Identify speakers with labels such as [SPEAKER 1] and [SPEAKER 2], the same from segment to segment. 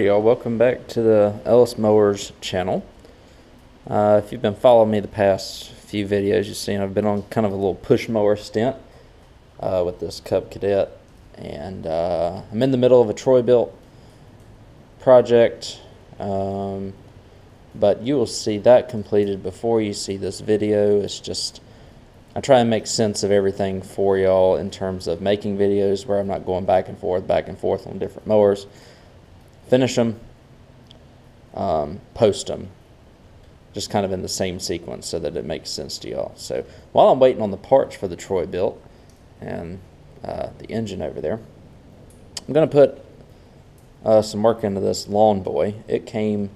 [SPEAKER 1] Y'all. Welcome back to the Ellis Mowers channel. Uh, if you've been following me the past few videos, you've seen I've been on kind of a little push mower stint uh, with this Cub Cadet, and uh, I'm in the middle of a Troy-Bilt project. Um, but you will see that completed before you see this video. It's just I try and make sense of everything for y'all in terms of making videos where I'm not going back and forth, back and forth on different mowers. Finish them, um, post them, just kind of in the same sequence so that it makes sense to y'all. So while I'm waiting on the parts for the Troy-Bilt and uh, the engine over there, I'm going to put uh, some work into this Lawn Boy. It came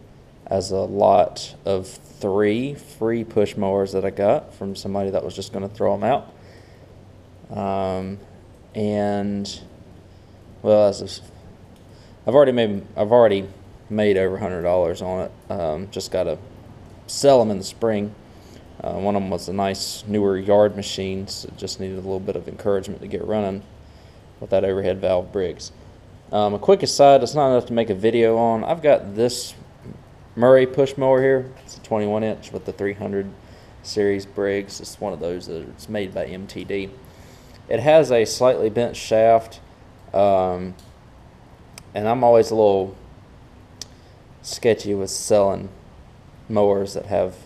[SPEAKER 1] as a lot of three free push mowers that I got from somebody that was just going to throw them out. Um, and well, as I've already made I've already made over hundred dollars on it. Um, just got to sell them in the spring. Uh, one of them was a nice newer yard machine, so just needed a little bit of encouragement to get running with that overhead valve Briggs. Um, a quick aside, it's not enough to make a video on. I've got this Murray push mower here. It's a 21 inch with the 300 series Briggs. It's one of those that's made by MTD. It has a slightly bent shaft, um, and I'm always a little sketchy with selling mowers that have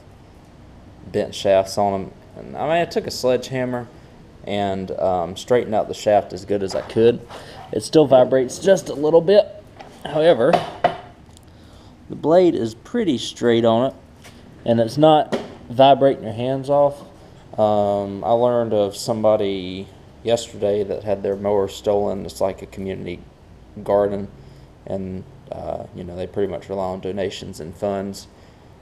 [SPEAKER 1] bent shafts on them. And I mean, I took a sledgehammer and um, straightened out the shaft as good as I could. It still vibrates just a little bit. However, the blade is pretty straight on it and it's not vibrating your hands off. Um, I learned of somebody yesterday that had their mower stolen. It's like a community garden, and uh, you know they pretty much rely on donations and funds.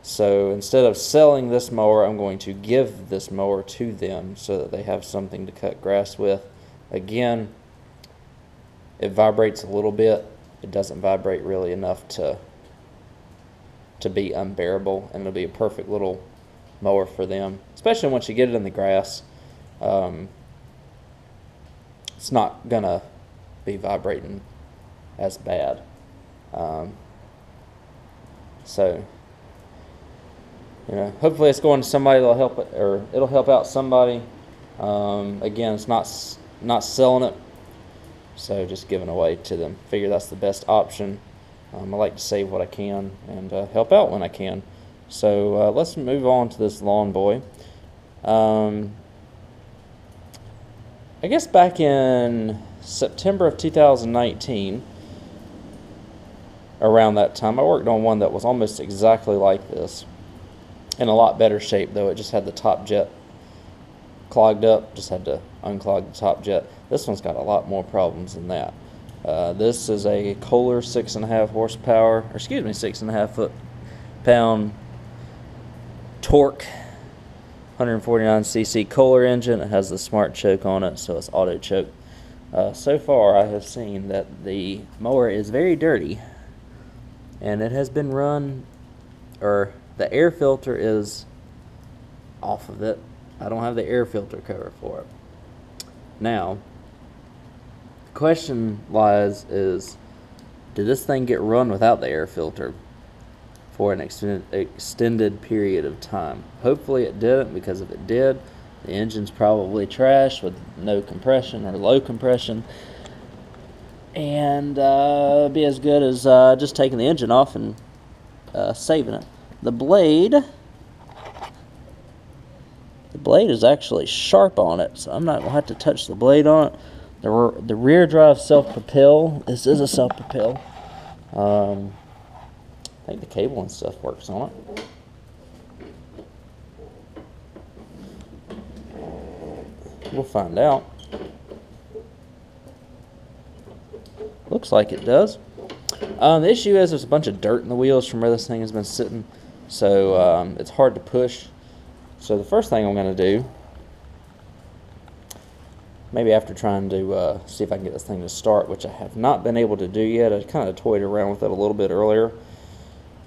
[SPEAKER 1] So instead of selling this mower, I'm going to give this mower to them so that they have something to cut grass with. Again, it vibrates a little bit. It doesn't vibrate really enough to to be unbearable, and it'll be a perfect little mower for them, especially once you get it in the grass. Um, it's not gonna be vibrating as bad. Um, so, you know, hopefully it's going to somebody that'll help it, or it'll help out somebody. Um, again, it's not not selling it, so just giving away to them. Figure that's the best option. Um, I like to save what I can and uh, help out when I can. So uh, let's move on to this lawn boy. Um, I guess back in September of 2019, around that time, I worked on one that was almost exactly like this. In a lot better shape, though. It just had the top jet clogged up, just had to unclog the top jet. This one's got a lot more problems than that. Uh, this is a Kohler six and a half horsepower, or excuse me, six and a half foot pound torque, 149 cc Kohler engine. It has the smart choke on it, so it's auto choke. Uh, so far, I have seen that the mower is very dirty, and it has been run, or the air filter is off of it. I don't have the air filter cover for it. Now, the question lies is did this thing get run without the air filter for an extended, period of time? Hopefully it didn't because if it did, the engine's probably trash with no compression or low compression. And uh, be as good as uh, just taking the engine off and uh, saving it. The blade, the blade is actually sharp on it, so I'm not going to have to touch the blade on it. The, the rear drive self-propel, this is a self-propel. Um, I think the cable and stuff works on it. We'll find out. Looks like it does. Um, the issue is there's a bunch of dirt in the wheels from where this thing has been sitting, so um, it's hard to push. So the first thing I'm going to do maybe after trying to uh, see if I can get this thing to start, which I have not been able to do yet. I kind of toyed around with it a little bit earlier.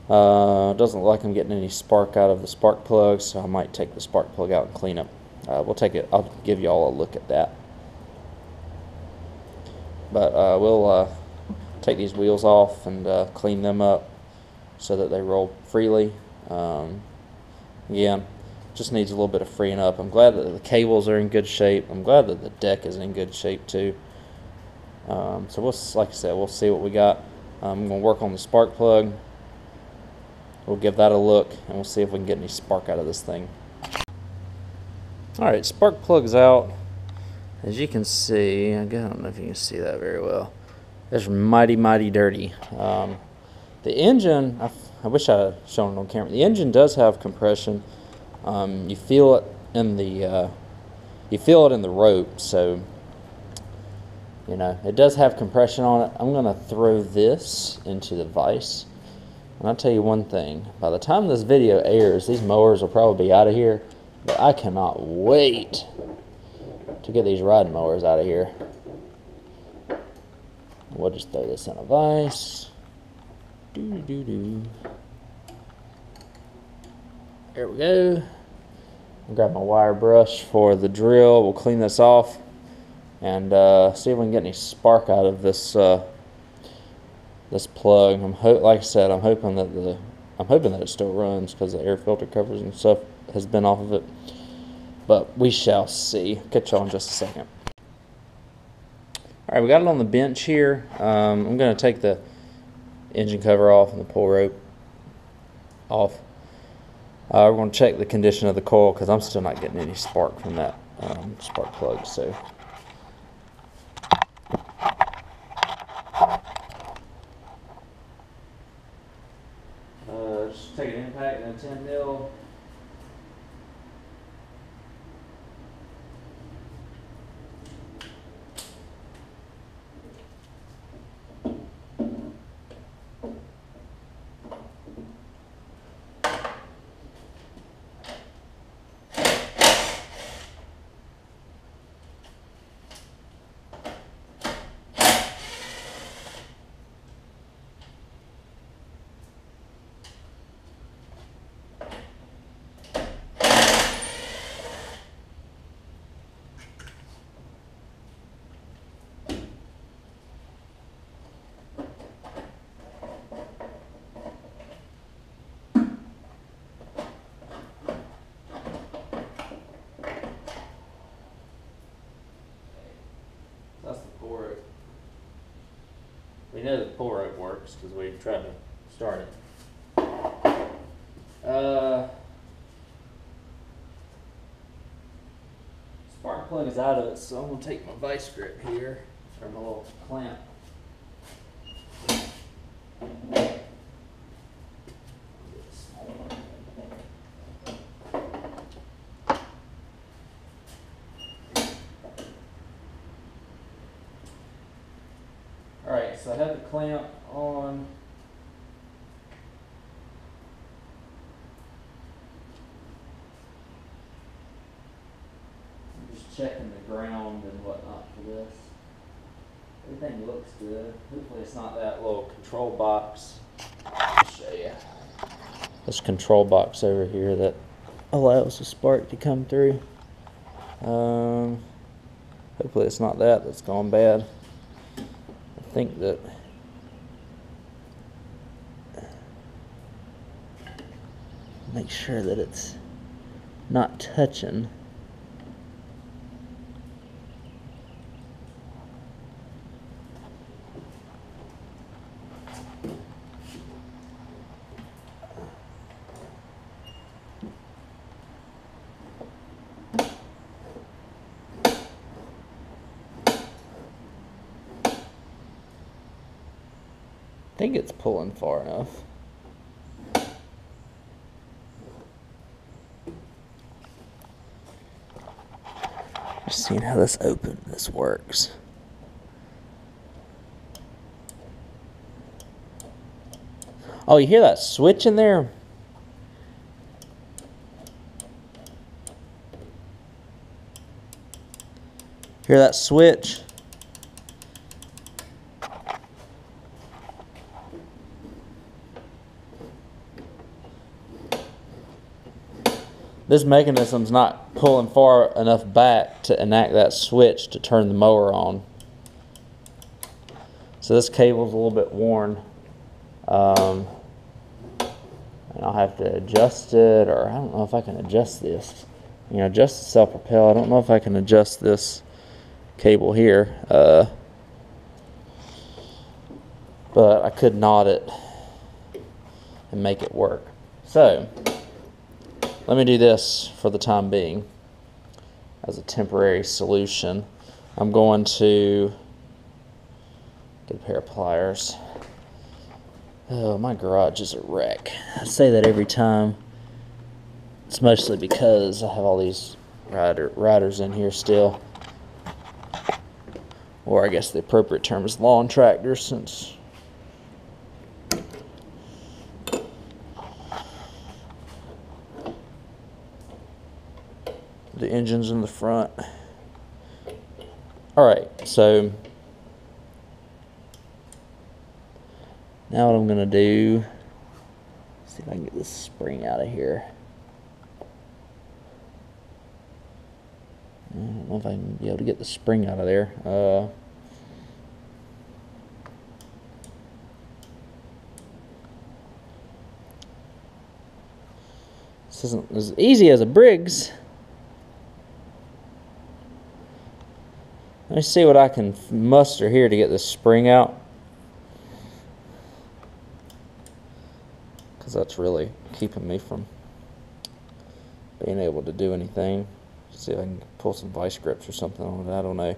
[SPEAKER 1] Uh, doesn't look like I'm getting any spark out of the spark plug, so I might take the spark plug out and clean it. Uh, we'll take it. I'll give you all a look at that. But uh, we'll uh, take these wheels off and uh, clean them up so that they roll freely. Um, again, just needs a little bit of freeing up. I'm glad that the cables are in good shape. I'm glad that the deck is in good shape too. Um, so we'll, like I said, we'll see what we got. I'm gonna work on the spark plug. We'll give that a look and we'll see if we can get any spark out of this thing. All right, spark plug's out. As you can see, I don't know if you can see that very well. It's mighty, mighty dirty. Um, the engine, I, I wish I shown it on camera. The engine does have compression. Um, you feel it in the, uh, you feel it in the rope. So, you know, it does have compression on it. I'm gonna throw this into the vise. And I'll tell you one thing, by the time this video airs, these mowers will probably be out of here, but I cannot wait to get these riding mowers out of here. We'll just throw this in a vise. There we go. I'll grab my wire brush for the drill. We'll clean this off and uh, see if we can get any spark out of this uh, this plug. I'm ho- like I said, I'm hoping that the I'm hoping that it still runs because the air filter covers and stuff has been off of it. But we shall see. Catch y'all in just a second. All right, we got it on the bench here. Um, I'm going to take the engine cover off and the pull rope off. Uh, we're going to check the condition of the coil because I'm still not getting any spark from that um, spark plug. So. Uh, just take an impact and a 10 mil. That's the pull rope. We know the pull rope works because we tried to start it. Uh, spark plug is out of it, so I'm gonna take my vice grip here, or my little clamp. Alright, so I have the clamp on. I'm just checking the ground and whatnot for this. Everything looks good. Hopefully it's not that little control box. I'll show you. This control box over here that allows the spark to come through. Um, hopefully it's not that that's gone bad. I think that make sure that it's not touching. Think it's pulling far enough. Just seeing how this open this works. Oh, you hear that switch in there? Hear that switch? This mechanism's not pulling far enough back to enact that switch to turn the mower on. So this cable's a little bit worn. Um, and I'll have to adjust it, or I don't know if I can adjust this. You know, adjust the self-propel. I don't know if I can adjust this cable here. Uh, but I could knot it and make it work. So, let me do this for the time being as a temporary solution. I'm going to get a pair of pliers. Oh, my garage is a wreck. I say that every time. It's mostly because I have all these rider, riders in here still. Or I guess the appropriate term is lawn tractors since the engine's in the front. Alright, so now what I'm to do, see if I can get this spring out of here. I don't know if I can be able to get the spring out of there. Uh, this isn't as easy as a Briggs. Let me see what I can muster here to get this spring out. Because that's really keeping me from being able to do anything. See if I can pull some vice grips or something on it. I don't know.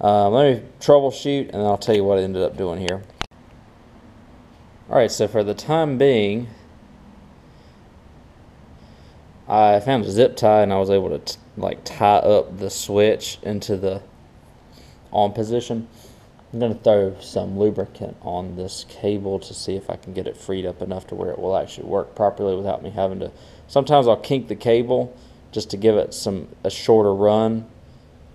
[SPEAKER 1] Uh, let me troubleshoot and I'll tell you what I ended up doing here. Alright, so for the time being, I found a zip tie and I was able to like tie up the switch into the on position. I'm going to throw some lubricant on this cable to see if I can get it freed up enough to where it will actually work properly without me having to. Sometimes I'll kink the cable just to give it some a shorter run.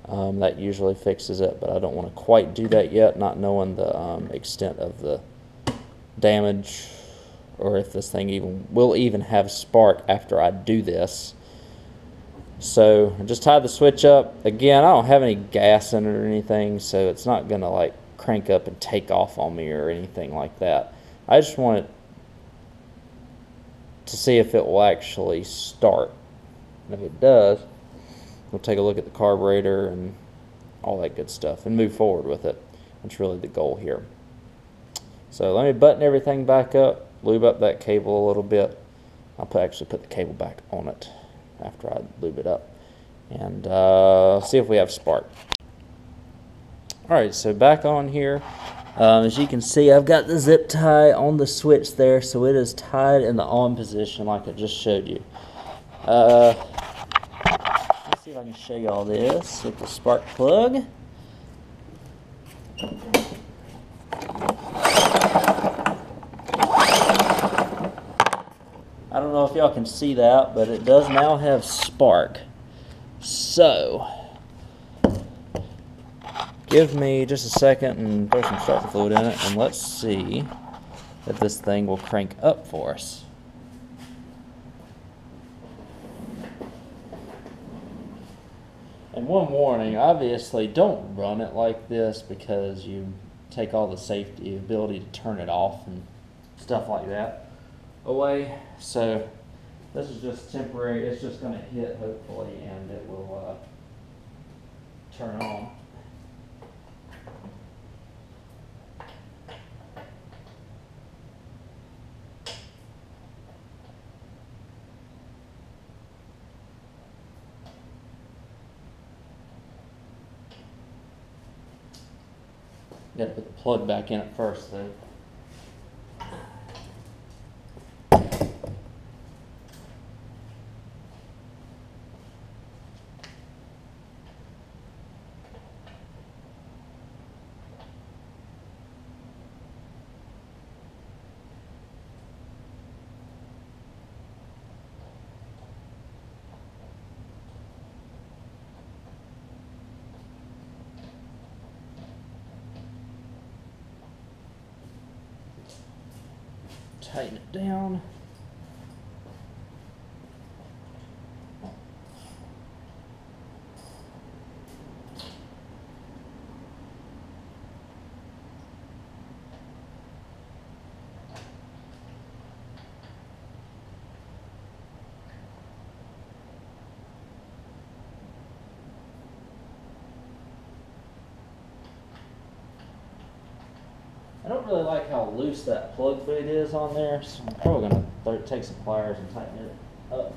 [SPEAKER 1] Um, that usually fixes it, but I don't want to quite do that yet, not knowing the um, extent of the damage or if this thing even will even have spark after I do this. So I just tied the switch up. Again, I don't have any gas in it or anything, so it's not going to like crank up and take off on me or anything like that. I just want it to see if it will actually start. And if it does, we'll take a look at the carburetor and all that good stuff and move forward with it. That's really the goal here. So let me button everything back up, lube up that cable a little bit. I'll actually put the cable back on it after I lube it up. And uh, see if we have spark. Alright, so back on here. Um, as you can see, I've got the zip tie on the switch there, so it is tied in the on position like I just showed you. Uh, let's see if I can show you all this with the spark plug. I don't know if y'all can see that, but it does now have spark. So, give me just a second and throw some starter fluid in it, and let's see if this thing will crank up for us. And one warning, obviously don't run it like this because you take all the safety, ability to turn it off and stuff like that away. So this is just temporary. It's just going to hit hopefully and it will uh, turn on. Got to put the plug back in it first though. tighten it down. Really like how loose that plug bit is on there, so I'm probably gonna take some pliers and tighten it up.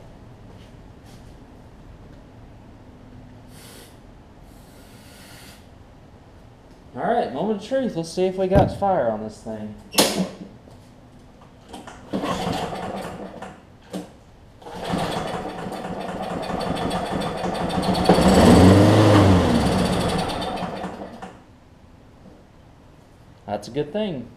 [SPEAKER 1] All right, moment of truth. Let's see if we got fire on this thing. A good thing.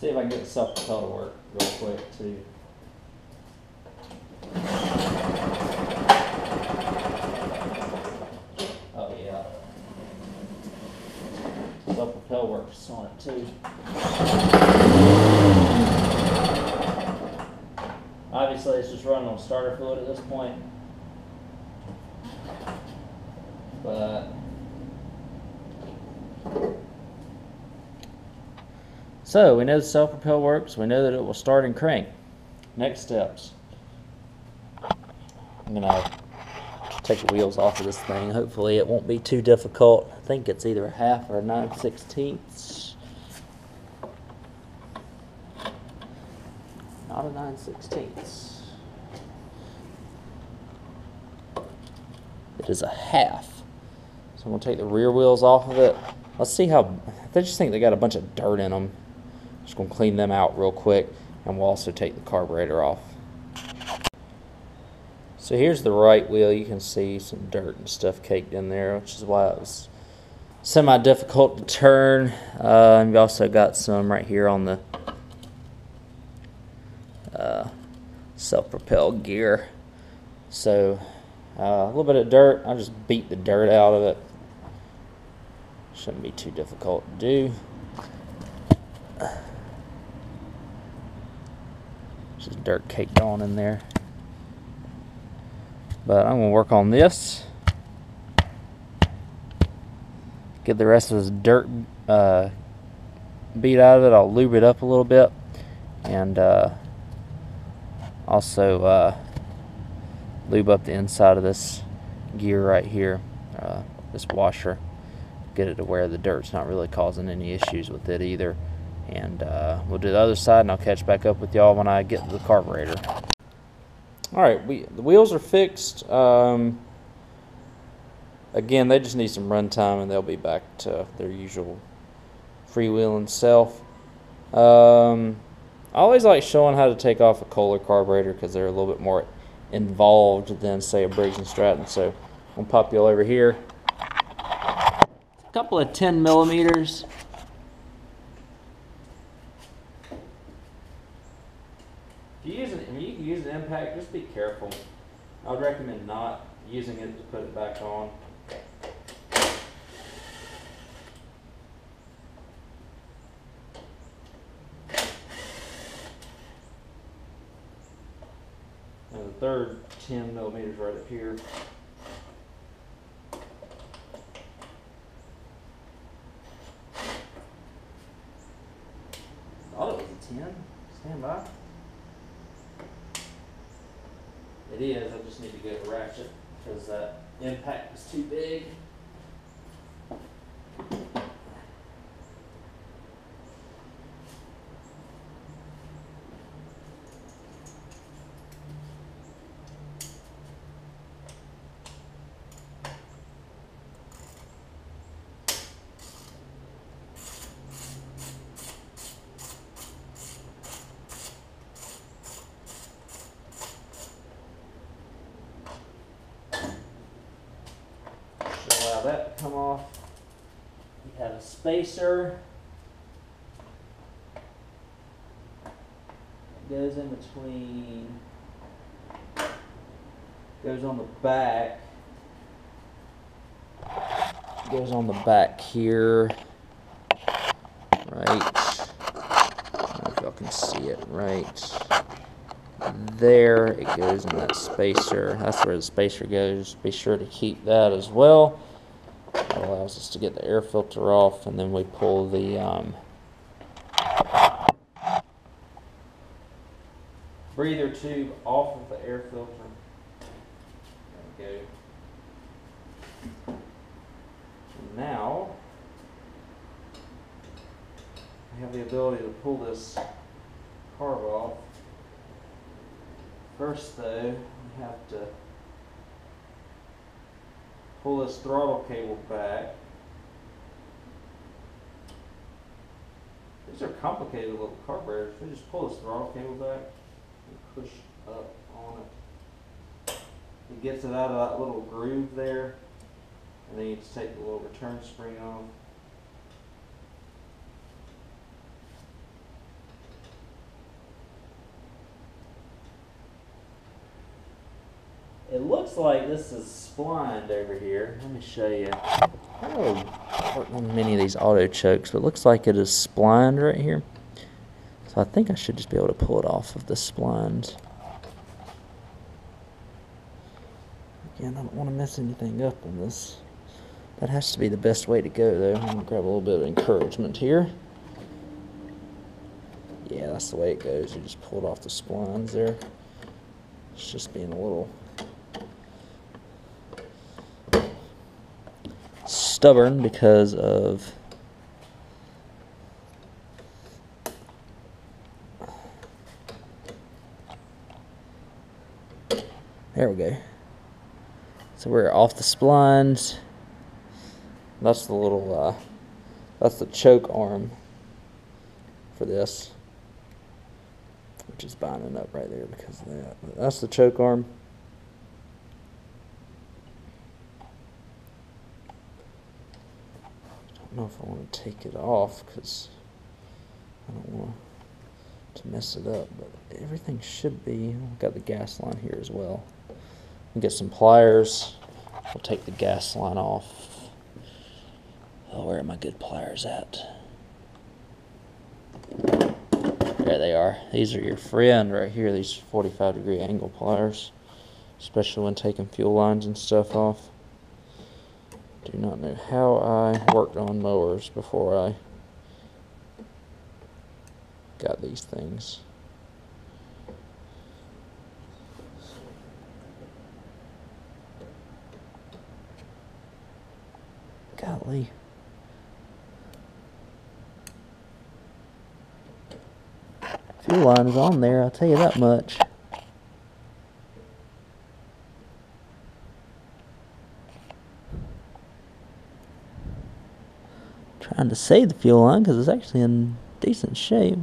[SPEAKER 1] See if I can get the self propel to work real quick too. Oh yeah. Self propel works on it too. Obviously, it's just running on starter fluid at this point. But so we know the self propel works. We know that it will start and crank. Next steps. I'm gonna take the wheels off of this thing. Hopefully, it won't be too difficult. I think it's either a half or a nine sixteenths. Not a nine sixteenths. It is a half. So I'm gonna take the rear wheels off of it. Let's see how. I just think they got a bunch of dirt in them. Just gonna clean them out real quick, and we'll also take the carburetor off. So here's the right wheel. You can see some dirt and stuff caked in there, which is why it was semi difficult to turn. Uh, and you also got some right here on the uh, self propelled gear. So uh, a little bit of dirt. I'll just beat the dirt out of it. Shouldn't be too difficult to do. Just dirt caked on in there. But I'm to work on this. Get the rest of this dirt uh, beat out of it. I'll lube it up a little bit. And uh, also uh, lube up the inside of this gear right here, uh, this washer. Get it to where the dirt's not really causing any issues with it either. And uh, we'll do the other side, and I'll catch back up with y'all when I get to the carburetor. All right, we the wheels are fixed. Um, again, they just need some run time, and they'll be back to their usual freewheeling self. Um, I always like showing how to take off a Kohler carburetor because they're a little bit more involved than say a Briggs and Stratton. So I'm gonna pop you all over here. A couple of 10 millimeters. If you use an, you use an impact, just be careful. I would recommend not using it to put it back on. And the third 10 millimeters right up here. Thought it was a 10. Stand by. It is, I just need to get a ratchet because uh, that impact was too big. Should allow that to come off. Spacer. Goes in between. Goes on the back. Goes on the back here. Right. I don't know if y'all can see it right there. It goes in that spacer. That's where the spacer goes. Be sure to keep that as well. Allows us to get the air filter off, and then we pull the um, breather tube off of the air filter. There we go. now I have the ability to pull this carb off. First though, we have to pull this throttle cable back. These are complicated little carburetors. We just pull this throttle cable back and push up on it. It gets it out of that little groove there. And then you just take the little return spring off. It looks like this is splined over here. Let me show you. Know many of these auto chokes, but it looks like it is splined right here. So I think I should just be able to pull it off of the splines. Again, I don't want to mess anything up on this. That has to be the best way to go, though. I'm going to grab a little bit of encouragement here. Yeah, that's the way it goes. You just pull it off the splines there. It's just being a little stubborn because of there we go. So we're off the splines. That's the little uh, that's the choke arm for this which is binding up right there because of that. That's the choke arm don't know if I want to take it off because I don't want to mess it up. But everything should be. I've got the gas line here as well. We'll get some pliers. We'll take the gas line off. Oh, where are my good pliers at? There they are. These are your friend right here, these 45 degree angle pliers. Especially when taking fuel lines and stuff off. Do not know how I worked on mowers before I got these things. Golly. Fuel line is on there, I'll tell you that much. Trying to save the fuel line because it's actually in decent shape.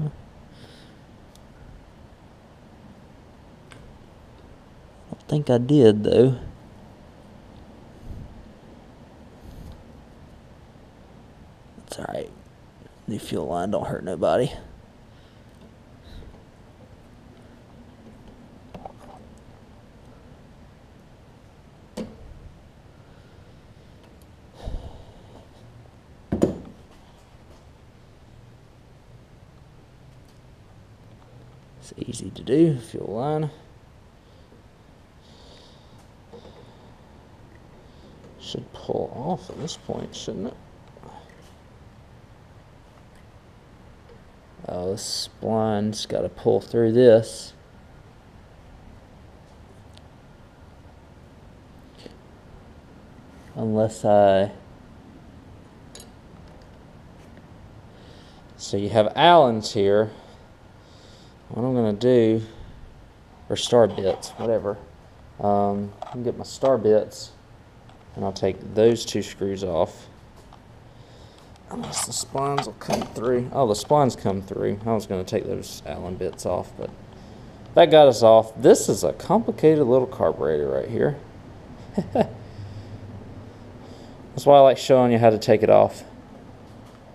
[SPEAKER 1] I don't think I did though. It's alright. New fuel line don't hurt nobody. It's easy to do, fuel line. Should pull off at this point, shouldn't it? Oh, this spline's got to pull through this. Unless I... So you have Allen's here what I'm going to do, or star bits, whatever, um, get my star bits and I'll take those two screws off. Unless the splines will come through. Oh, the splines come through. I was going to take those Allen bits off, but that got us off. This is a complicated little carburetor right here. That's why I like showing you how to take it off.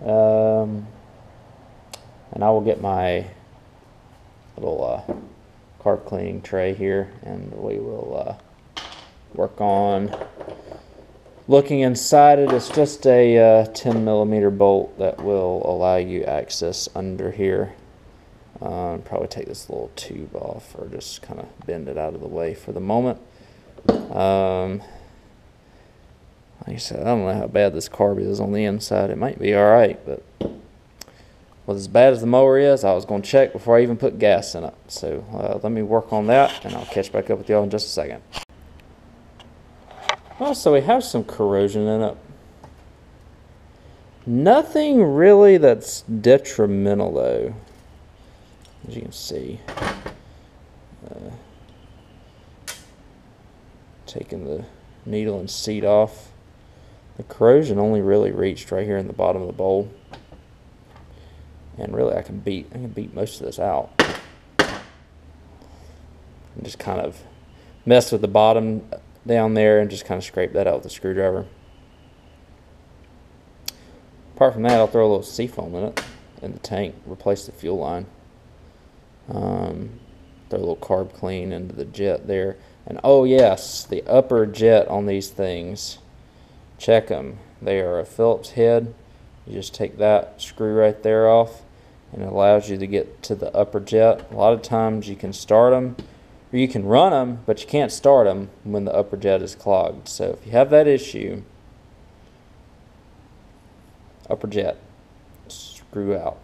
[SPEAKER 1] Um, and I will get my little uh, carb cleaning tray here and we will uh, work on looking inside it. It's just a uh, 10 millimeter bolt that will allow you access under here. Uh, probably take this little tube off or just kind of bend it out of the way for the moment. Um, like I said, I don't know how bad this carb is on the inside. It might be alright, but was as bad as the mower is, I was going to check before I even put gas in it. So uh, let me work on that, and I'll catch back up with y'all in just a second. Well, so we have some corrosion in it. Nothing really that's detrimental though. As you can see. Uh, taking the needle and seat off. The corrosion only really reached right here in the bottom of the bowl. And really I can beat I can beat most of this out. And just kind of mess with the bottom down there and just kind of scrape that out with a screwdriver. Apart from that, I'll throw a little seafoam in it in the tank, replace the fuel line. Um, throw a little carb clean into the jet there. And oh yes, the upper jet on these things, check them. They are a Phillips head. You just take that screw right there off and it allows you to get to the upper jet. A lot of times you can start them or you can run them, but you can't start them when the upper jet is clogged. So if you have that issue, upper jet, screw out.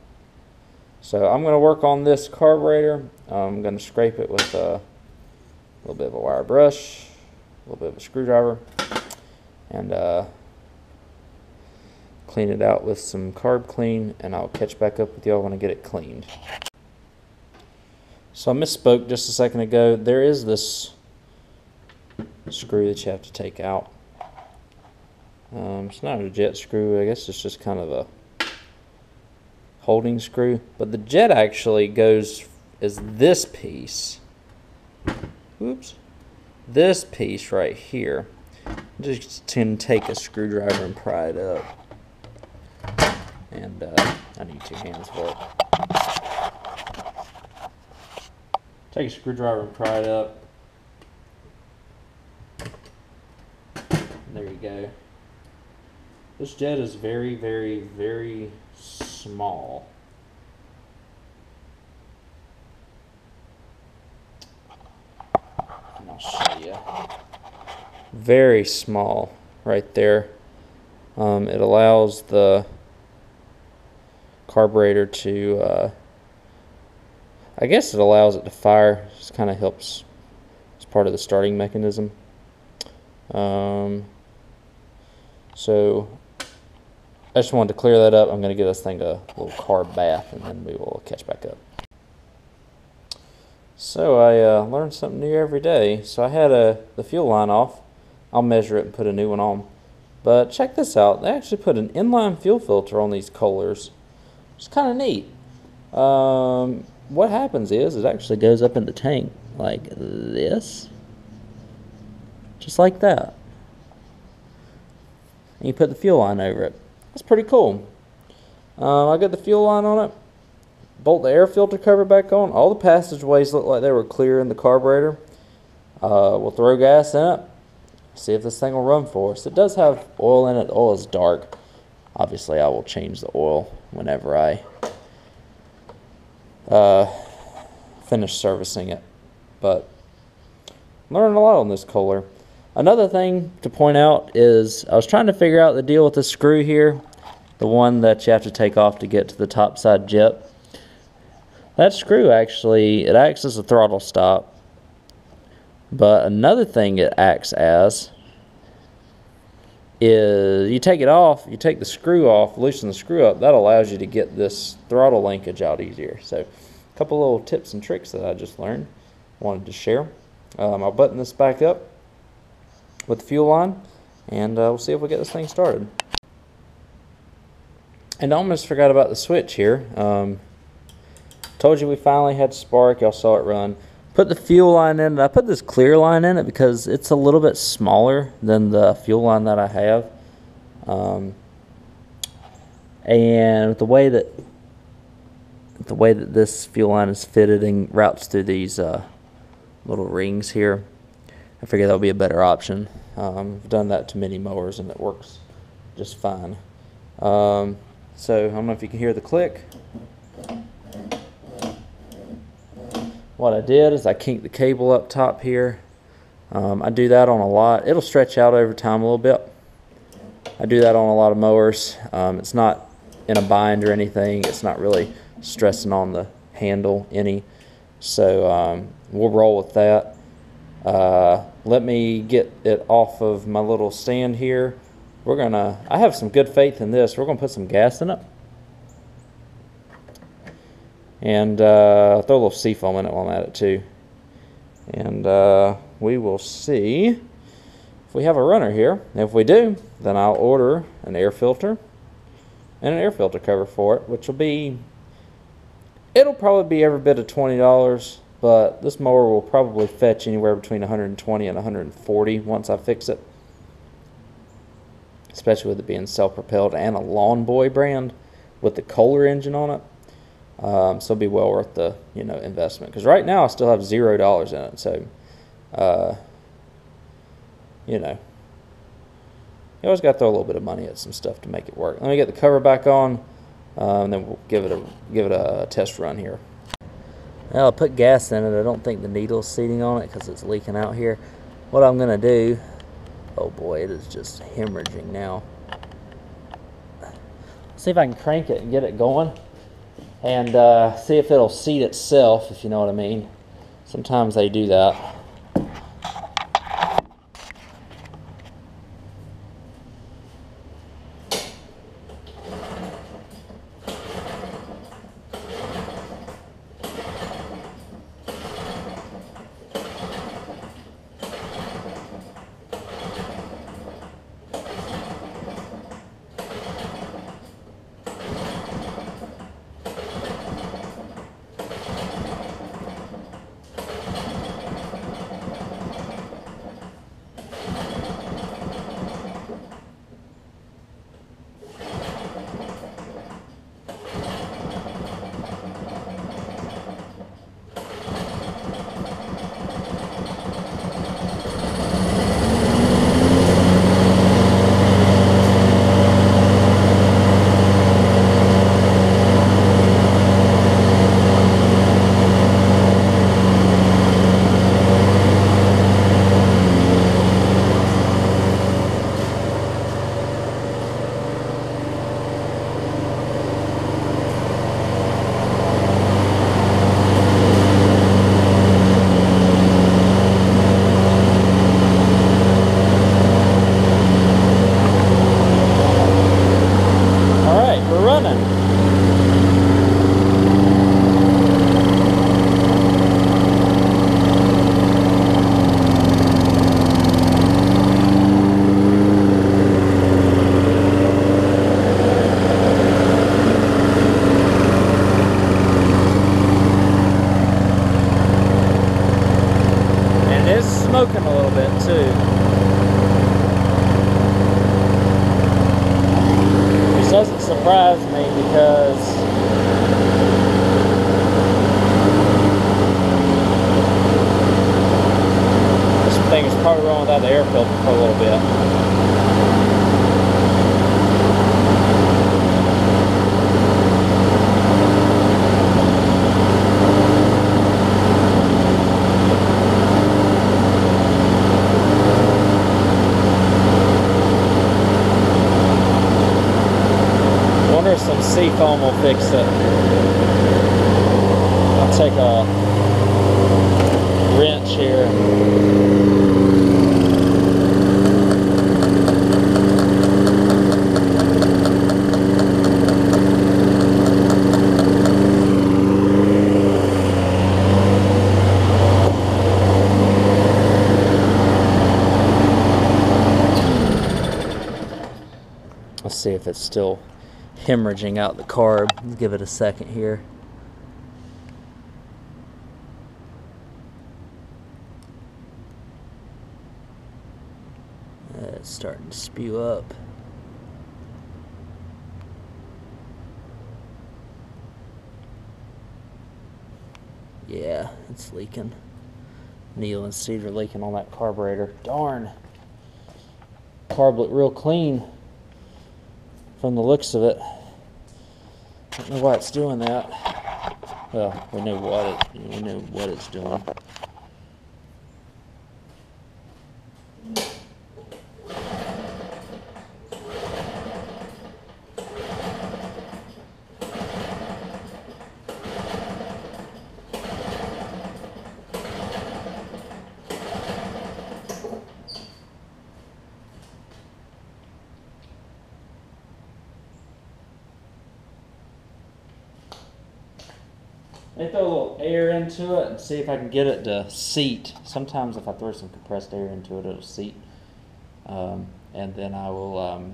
[SPEAKER 1] So I'm going to work on this carburetor. I'm going to scrape it with a little bit of a wire brush, a little bit of a screwdriver, and uh, clean it out with some carb clean, and I'll catch back up with y'all when I get it cleaned. So I misspoke just a second ago. There is this screw that you have to take out. Um, it's not a jet screw. I guess it's just kind of a holding screw. But the jet actually goes is this piece. Oops. This piece right here. Just can take a screwdriver and pry it up. And uh, I need two hands for it. Take a screwdriver and pry it up. There you go. This jet is very, very, very small. And I'll show you. Very small right there. Um, it allows the carburetor to, uh, I guess it allows it to fire. Just kind of helps. It's part of the starting mechanism. Um, so I just wanted to clear that up. I'm going to give this thing a little carb bath and then we will catch back up. So I uh, learned something new every day. So I had a, the fuel line off. I'll measure it and put a new one on. But check this out. They actually put an inline fuel filter on these Kohlers. It's kind of neat. Um, what happens is it actually goes up in the tank like this. Just like that. And you put the fuel line over it. That's pretty cool. Um, I got the fuel line on it. Bolt the air filter cover back on. All the passageways look like they were clear in the carburetor. Uh, we'll throw gas in it. See if this thing will run for us. It does have oil in it. The oil is dark. Obviously, I will change the oil whenever I uh, finish servicing it. But learning a lot on this Kohler. Another thing to point out is I was trying to figure out the deal with the screw here, the one that you have to take off to get to the top side jet. That screw actually, it acts as a throttle stop. But another thing it acts as is you take it off, you take the screw off, loosen the screw up, that allows you to get this throttle linkage out easier. So a couple little tips and tricks that I just learned, wanted to share. Um, I'll button this back up with the fuel line and uh, we'll see if we get this thing started. And I almost forgot about the switch here. Um, told you we finally had spark. Y'all saw it run. Put the fuel line in. I put this clear line in it because it's a little bit smaller than the fuel line that I have. Um, and the way that the way that this fuel line is fitted and routes through these uh, little rings here, I figured that would be a better option. Um, I've done that to many mowers and it works just fine. Um, so I don't know if you can hear the click. What I did is I kinked the cable up top here. Um, I do that on a lot. It'll stretch out over time a little bit. I do that on a lot of mowers. Um, it's not in a bind or anything. It's not really stressing on the handle any. So um, we'll roll with that. Uh, let me get it off of my little stand here we're gonna. I have some good faith in this. We're gonna put some gas in it, and uh, throw a little Sea Foam in it while I'm at it too. And uh, we will see if we have a runner here. If we do, then I'll order an air filter and an air filter cover for it, which will be. It'll probably be every bit of twenty dollars, but this mower will probably fetch anywhere between 120 and 140 once I fix it especially with it being self-propelled and a Lawn Boy brand with the Kohler engine on it. Um, so it'll be well worth the you know investment because right now I still have zero dollars in it. So, uh, you know, you always got to throw a little bit of money at some stuff to make it work. Let me get the cover back on, and then we'll give it a give it a test run here. Well, I put gas in it. I don't think the needle's seating on it because it's leaking out here. What I'm gonna do Oh boy, it is just hemorrhaging now. See if I can crank it and get it going and uh, see if it'll seat itself, if you know what I mean. Sometimes they do that. Will fix it. I'll take a wrench here. Let's see if it's still hemorrhaging out the carb. Let's give it a second here. It's starting to spew up. Yeah, it's leaking. needle and seat are leaking on that carburetor. Darn. Carb looked real clean from the looks of it. Don't know why it's doing that. Well, we know what it we know what it's doing. Into it and see if I can get it to seat. Sometimes if I throw some compressed air into it, it'll seat. Um, and then I will um,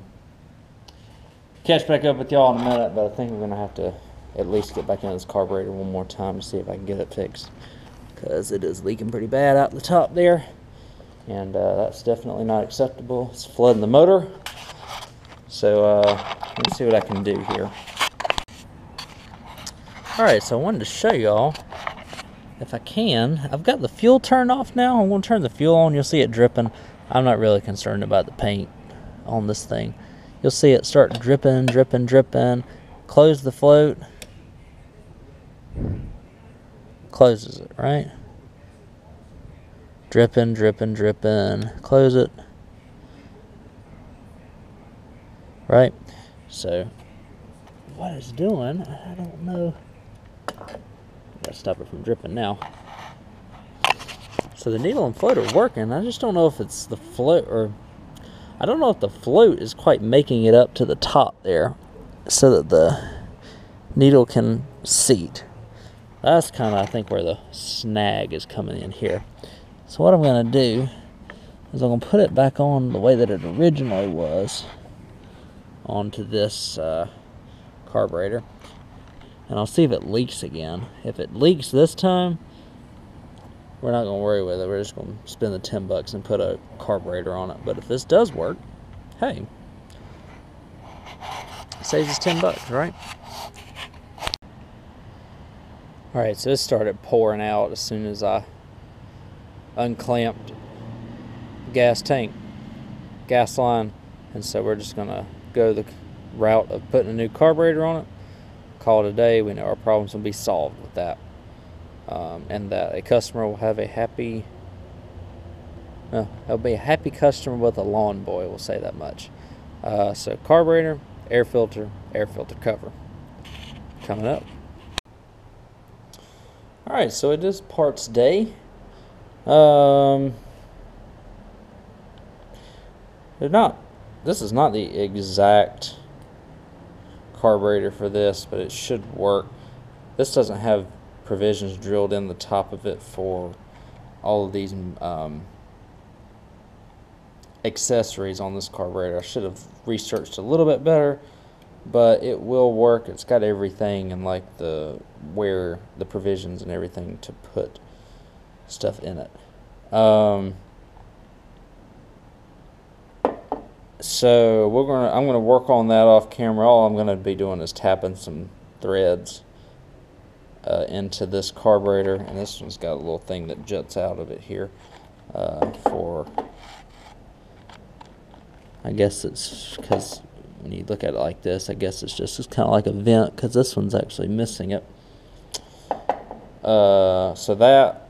[SPEAKER 1] catch back up with y'all in a minute, but I think we're going to have to at least get back in this carburetor one more time to see if I can get it fixed. Because it is leaking pretty bad out the top there. And uh, that's definitely not acceptable. It's flooding the motor. So uh, let's see what I can do here. Alright, so I wanted to show y'all, if I can, I've got the fuel turned off now. I'm going to turn the fuel on. You'll see it dripping. I'm not really concerned about the paint on this thing. You'll see it start dripping, dripping, dripping. Close the float. Closes it, right? Dripping, dripping, dripping. Close it. Right? So, what it's doing, I don't know. Gotta stop it from dripping now. So the needle and float are working. I just don't know if it's the float or I don't know if the float is quite making it up to the top there so that the needle can seat. That's kind of, I think, where the snag is coming in here. So what I'm going to do is I'm going to put it back on the way that it originally was onto this uh, carburetor and I'll see if it leaks again. If it leaks this time, we're not going to worry with it. We're just going to spend the 10 bucks and put a carburetor on it. But if this does work, hey, saves us 10 bucks, right? All right, so it started pouring out as soon as I unclamped gas tank, gas line, and so we're just going to go the route of putting a new carburetor on it call today. We know our problems will be solved with that. Um, and that a customer will have a happy, no, will be a happy customer with a lawn boy, we'll say that much. Uh, so carburetor, air filter, air filter cover. Coming up. Alright, so it is parts day. Um, they're not, this is not the exact carburetor for this, but it should work. This doesn't have provisions drilled in the top of it for all of these um, accessories on this carburetor. I should have researched a little bit better, but it will work. It's got everything and like the where the provisions and everything to put stuff in it. Um, so we're gonna I'm gonna work on that off camera. All I'm gonna be doing is tapping some threads uh, into this carburetor, and this one's got a little thing that juts out of it here uh, for. I guess it's because when you look at it like this, I guess it's just it's kind of like a vent because this one's actually missing it. Uh, so that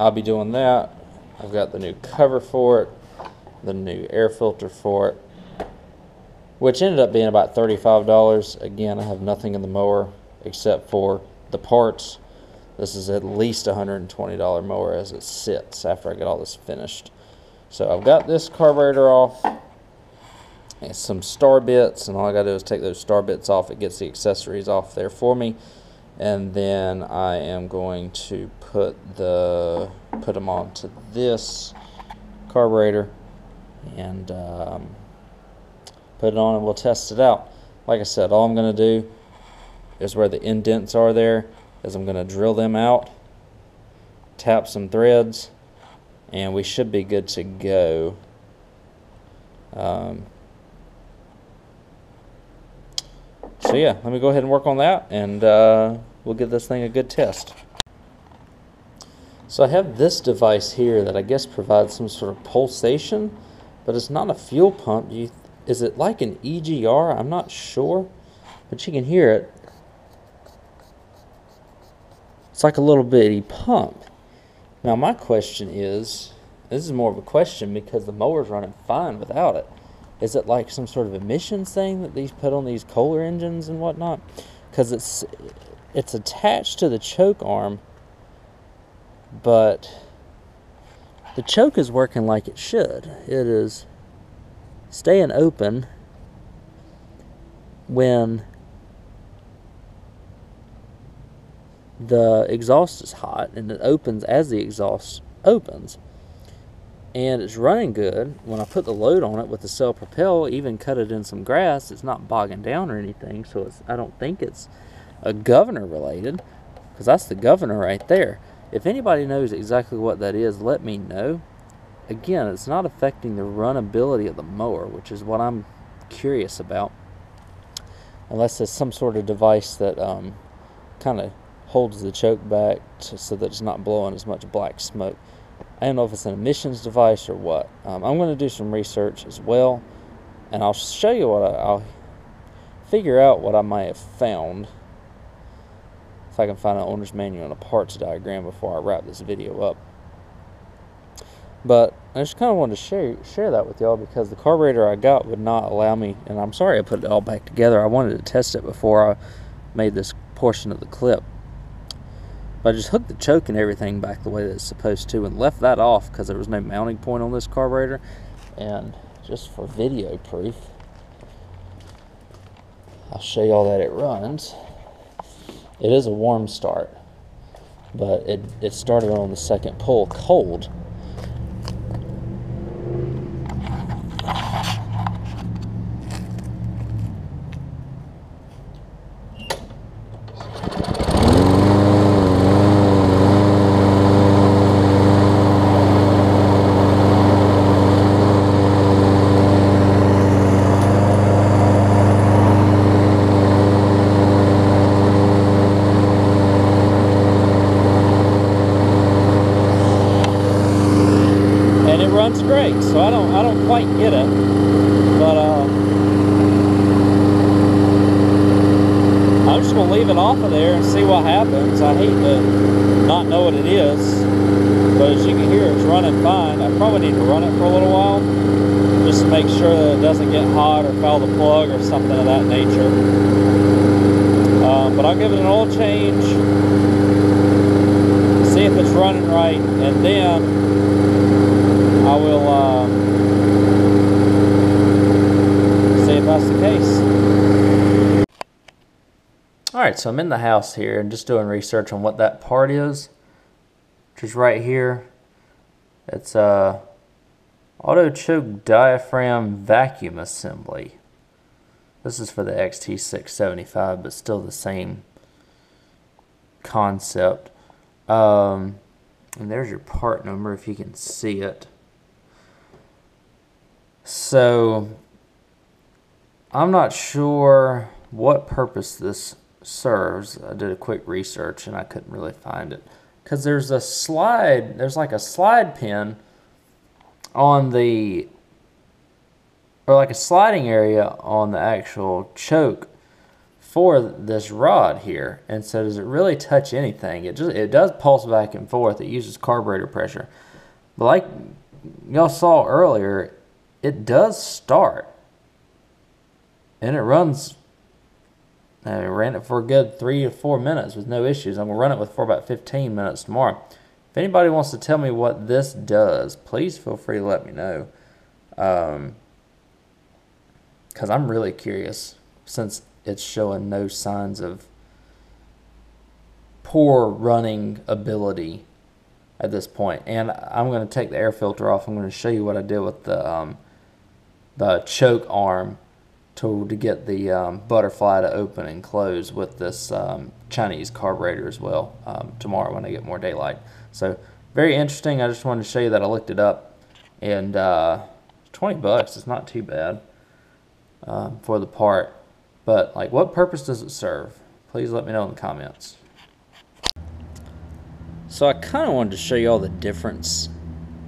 [SPEAKER 1] I'll be doing that. I've got the new cover for it the new air filter for it, which ended up being about $35. Again, I have nothing in the mower except for the parts. This is at least a $120 mower as it sits after I get all this finished. So I've got this carburetor off and some star bits and all I gotta do is take those star bits off. It gets the accessories off there for me. And then I am going to put the put them onto this carburetor and um, put it on and we'll test it out. Like I said, all I'm going to do is where the indents are there is I'm going to drill them out, tap some threads, and we should be good to go. Um, so yeah, let me go ahead and work on that and uh, we'll give this thing a good test. So I have this device here that I guess provides some sort of pulsation but it's not a fuel pump. You, is it like an EGR? I'm not sure, but you can hear it. It's like a little bitty pump. Now my question is, this is more of a question because the mower's running fine without it. Is it like some sort of emissions thing that these put on these Kohler engines and whatnot? Because it's it's attached to the choke arm, but the choke is working like it should. It is staying open when the exhaust is hot and it opens as the exhaust opens. And it's running good. When I put the load on it with the self-propel, even cut it in some grass, it's not bogging down or anything. So I don't think it's a governor related because that's the governor right there. If anybody knows exactly what that is, let me know. Again, it's not affecting the runability of the mower, which is what I'm curious about. Unless it's some sort of device that um, kind of holds the choke back to, so that it's not blowing as much black smoke. I don't know if it's an emissions device or what. Um, I'm going to do some research as well, and I'll show you what I, I'll figure out what I might have found. If I can find an owner's manual and a parts diagram before I wrap this video up. But I just kind of wanted to share share that with y'all because the carburetor I got would not allow me, and I'm sorry I put it all back together. I wanted to test it before I made this portion of the clip. But I just hooked the choke and everything back the way that it's supposed to and left that off because there was no mounting point on this carburetor. And just for video proof, I'll show y'all that it runs. It is a warm start, but it, it started on the second pull cold. runs great, so I don't I don't quite get it. But uh, I'm just gonna leave it off of there and see what happens. I hate to not know what it is, but as you can hear, it's running fine. I probably need to run it for a little while just to make sure that it doesn't get the plug or something of that nature. Um, but I'll give it an oil change, see if it's running right, and then I will uh, see if that's the case. Alright, so I'm in the house here and just doing research on what that part is, which is right here. It's a auto choke diaphragm vacuum assembly. This is for the XT675, but still the same concept. Um, and there's your part number if you can see it. So I'm not sure what purpose this serves. I did a quick research and I couldn't really find it. Because there's a slide, there's like a slide pin on the, or like a sliding area on the actual choke for this rod here. And so does it really touch anything? It just, it does pulse back and forth. It uses carburetor pressure. But like y'all saw earlier, it does start. And it runs, I ran it for a good three to four minutes with no issues. I'm to run it with for about 15 minutes tomorrow. If anybody wants to tell me what this does, please feel free to let me know. Um, because I'm really curious since it's showing no signs of poor running ability at this point. And I'm going to take the air filter off. I'm going to show you what I did with the um, the choke arm to, to get the um, butterfly to open and close with this um, Chinese carburetor as well um, tomorrow when I get more daylight. So very interesting. I just wanted to show you that I looked it up and uh, 20 bucks. It's not too bad um, for the part. But like, what purpose does it serve? Please let me know in the comments. So I kind of wanted to show you all the difference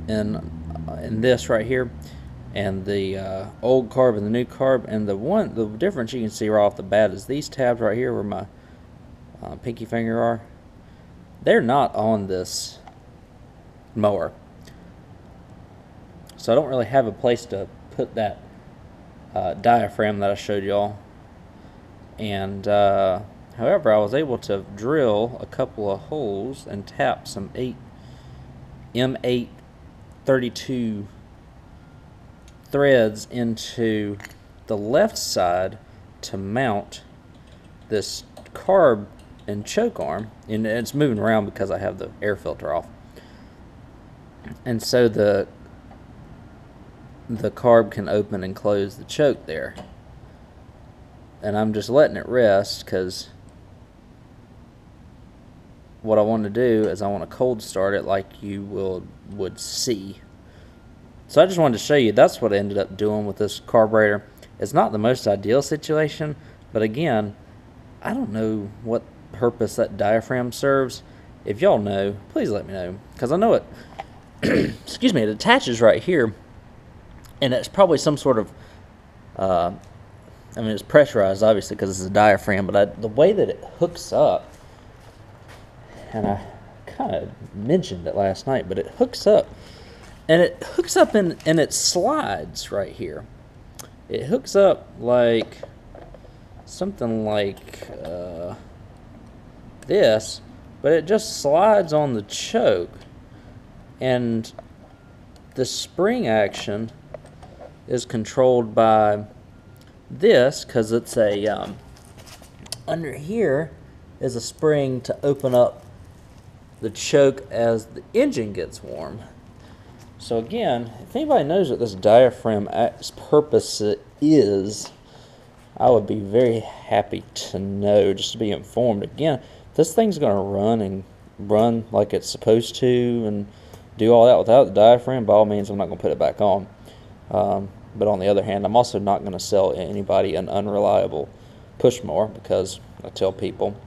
[SPEAKER 1] in uh, in this right here and the uh, old carb and the new carb and the one the difference you can see right off the bat is these tabs right here where my uh, pinky finger are they're not on this mower so I don't really have a place to put that uh, diaphragm that I showed y'all and uh, however I was able to drill a couple of holes and tap some 8 M8 32 threads into the left side to mount this carb and choke arm, and it's moving around because I have the air filter off. And so the the carb can open and close the choke there. And I'm just letting it rest because what I want to do is I want to cold start it like you will would see. So I just wanted to show you that's what I ended up doing with this carburetor. It's not the most ideal situation, but again, I don't know what purpose that diaphragm serves. If y'all know, please let me know because I know it. excuse me, it attaches right here, and it's probably some sort of. Uh, I mean, it's pressurized obviously because it's a diaphragm, but I, the way that it hooks up, and I kind of mentioned it last night, but it hooks up, and it hooks up and and it slides right here. It hooks up like something like uh, this, but it just slides on the choke. And the spring action is controlled by this because it's a, um, under here is a spring to open up the choke as the engine gets warm. So again, if anybody knows what this diaphragm purpose is, I would be very happy to know, just to be informed. Again, this thing's going to run and run like it's supposed to and do all that without the diaphragm, by all means, I'm not going to put it back on. Um, but on the other hand, I'm also not going to sell anybody an unreliable push mower because I tell people,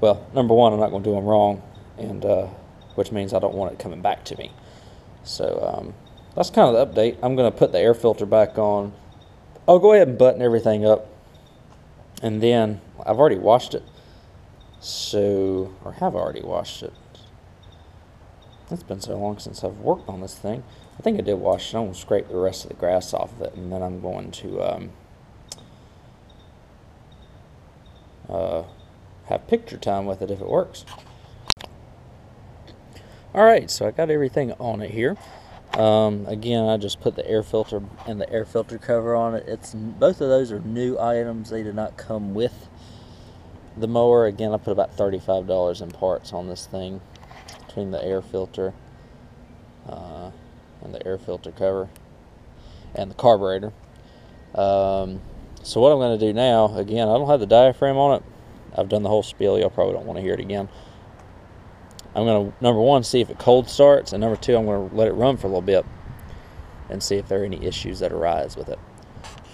[SPEAKER 1] well, number one, I'm not going to do them wrong, and uh, which means I don't want it coming back to me. So um, that's kind of the update. I'm going to put the air filter back on. I'll go ahead and button everything up and then I've already washed it. So, or have already washed it. It's been so long since I've worked on this thing. I think I did wash it. I'm going to scrape the rest of the grass off of it, and then I'm going to um, uh, have picture time with it if it works. Alright, so I got everything on it here. Um, again, I just put the air filter and the air filter cover on it. It's both of those are new items. They did not come with the mower. Again, I put about thirty-five dollars in parts on this thing between the air filter uh, and the air filter cover and the carburetor. Um, so what I'm going to do now, again, I don't have the diaphragm on it. I've done the whole spiel. Y'all probably don't want to hear it again. I'm going to, number one, see if it cold starts, and number two, I'm going to let it run for a little bit and see if there are any issues that arise with it.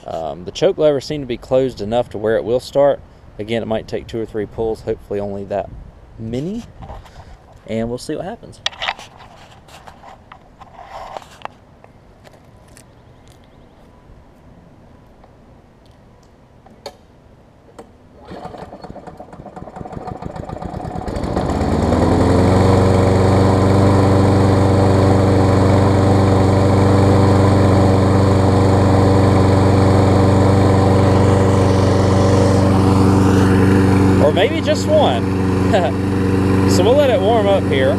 [SPEAKER 1] Um, the choke lever seemed to be closed enough to where it will start. Again, it might take two or three pulls, hopefully only that many, and we'll see what happens. maybe just one. so we'll let it warm up here.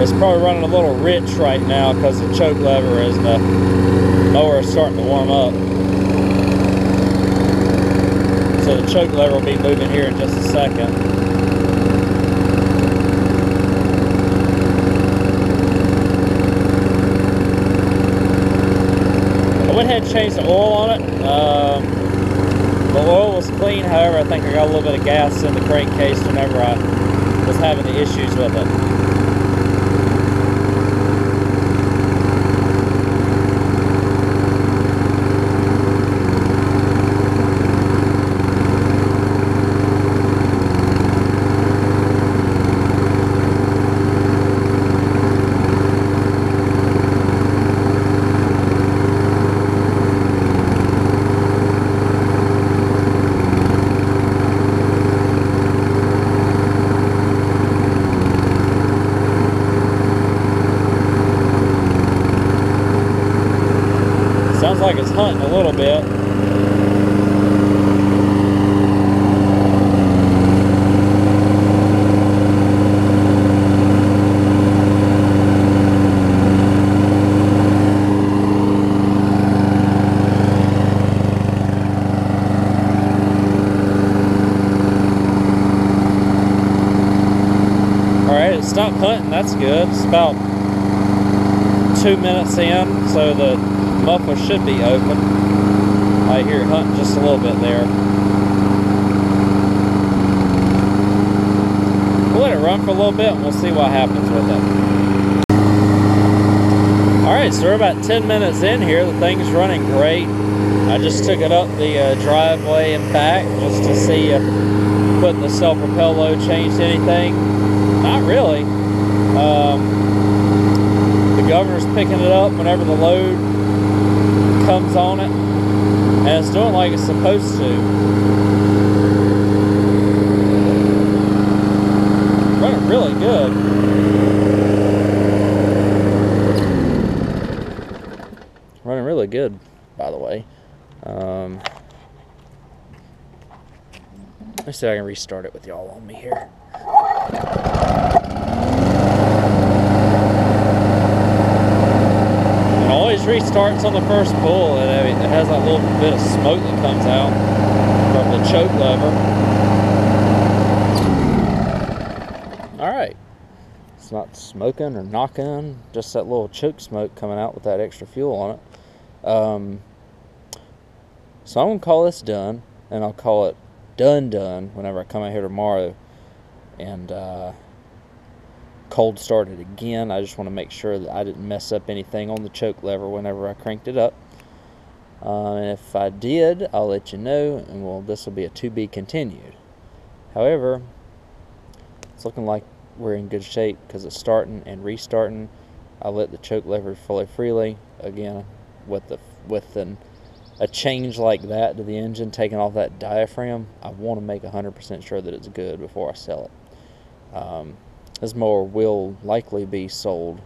[SPEAKER 1] It's probably running a little rich right now because the choke lever is the mower is starting to warm up. So the choke lever will be moving here in just a second. I went ahead and changed the oil on it. Um, the oil was clean, however, I think I got a little bit of gas in the crankcase whenever I was having the issues with it. little bit. Stop hunting, that's good. It's about two minutes in, so the muffler should be open. I hear hunting just a little bit there. We'll let it run for a little bit and we'll see what happens with it. Alright, so we're about 10 minutes in here. The thing's running great. I just took it up the uh, driveway and back just to see if putting the self-propel load changed anything. Not really. Um, the governor's picking it up whenever the load comes on it, and it's doing like it's supposed to. Running really good. Running really good, by the way. Um, let's see if I can restart it with y'all on me here. It restarts on the first pull, and it has that little bit of smoke that comes out from the choke lever. Alright. It's not smoking or knocking, just that little choke smoke coming out with that extra fuel on it. Um, so I'm gonna call this done, and I'll call it done done whenever I come out here tomorrow and uh, cold started again. I just want to make sure that I didn't mess up anything on the choke lever whenever I cranked it up. Uh, and if I did, I'll let you know, and well, this will be a to be continued. However, it's looking like we're in good shape because it's starting and restarting. I let the choke lever flow freely again with the with a change like that to the engine, taking off that diaphragm, I want to make 100% sure that it's good before I sell it. Um, this mower will likely be sold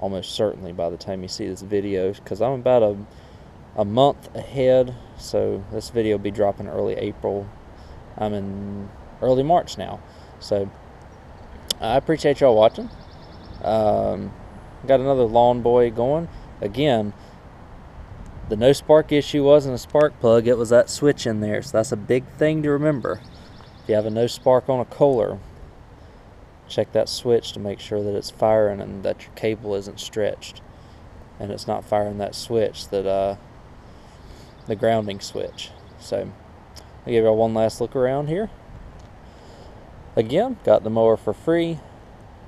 [SPEAKER 1] almost certainly by the time you see this video because I'm about a, a month ahead. So this video will be dropping early April. I'm in early March now. So I appreciate y'all watching. Um, got another lawn boy going. Again, the no spark issue wasn't a spark plug, it was that switch in there. So that's a big thing to remember. If you have a no spark on a Kohler, check that switch to make sure that it's firing and that your cable isn't stretched and it's not firing that switch that uh, the grounding switch. So I'll give you one last look around here. Again, got the mower for free.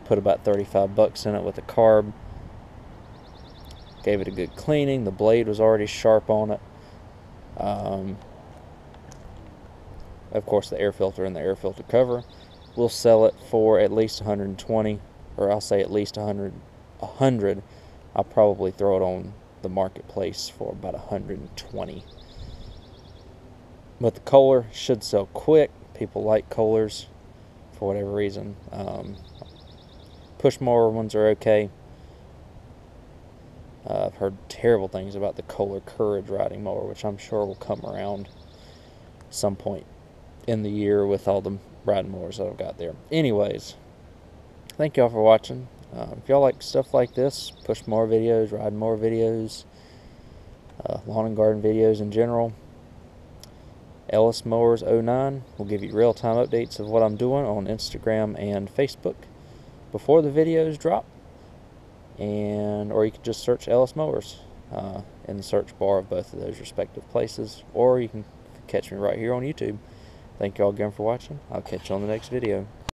[SPEAKER 1] Put about 35 bucks in it with a carb Gave it a good cleaning. The blade was already sharp on it. Um, of course, the air filter and the air filter cover. We'll sell it for at least 120, or I'll say at least 100. 100. I'll probably throw it on the marketplace for about 120. But the Kohler should sell quick. People like Kohlers for whatever reason. Um, push mower ones are okay. Uh, I've heard terrible things about the Kohler Courage riding mower, which I'm sure will come around some point in the year with all the riding mowers that I've got there. Anyways, thank y'all for watching. Uh, if y'all like stuff like this, push more videos, ride more videos, uh, lawn and garden videos in general, Ellis Mowers 09 will give you real-time updates of what I'm doing on Instagram and Facebook before the videos drop and or you can just search Ellis Mowers uh, in the search bar of both of those respective places, or you can catch me right here on YouTube. Thank you all again for watching. I'll catch you on the next video.